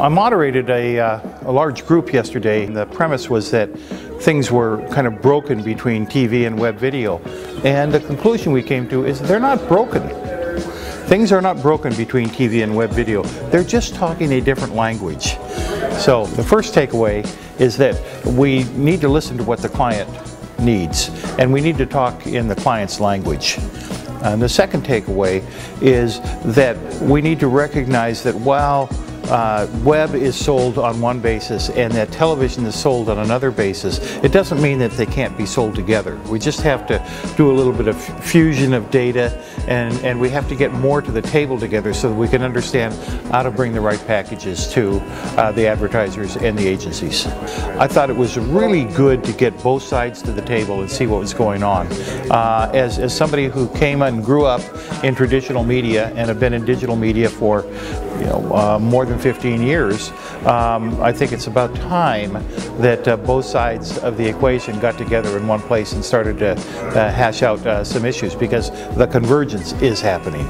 I moderated a, uh, a large group yesterday. The premise was that things were kind of broken between TV and web video. And the conclusion we came to is they're not broken. Things are not broken between TV and web video. They're just talking a different language. So the first takeaway is that we need to listen to what the client needs and we need to talk in the client's language. And the second takeaway is that we need to recognize that while uh, web is sold on one basis and that television is sold on another basis, it doesn't mean that they can't be sold together. We just have to do a little bit of fusion of data and, and we have to get more to the table together so that we can understand how to bring the right packages to uh, the advertisers and the agencies. I thought it was really good to get both sides to the table and see what was going on. Uh, as, as somebody who came and grew up in traditional media and have been in digital media for you know, uh, more than 15 years, um, I think it's about time that uh, both sides of the equation got together in one place and started to uh, hash out uh, some issues because the convergence is happening.